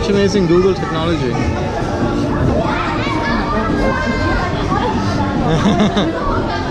such amazing Google technology.